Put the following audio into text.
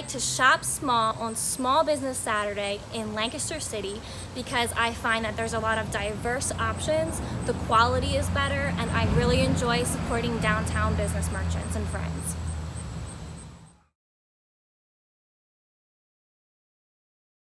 Like to shop small on Small Business Saturday in Lancaster City because I find that there's a lot of diverse options, the quality is better, and I really enjoy supporting downtown business merchants and friends.